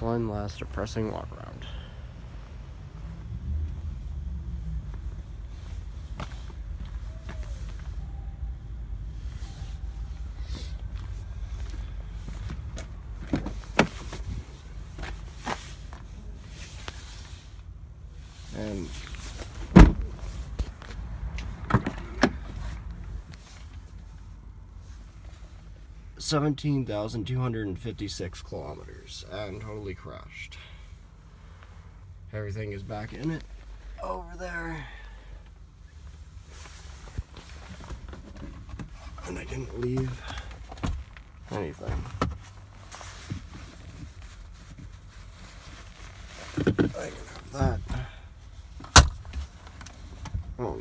One last depressing walk around. And 17,256 kilometers and totally crashed. Everything is back in it over there. And I didn't leave anything. I can have that. Oh.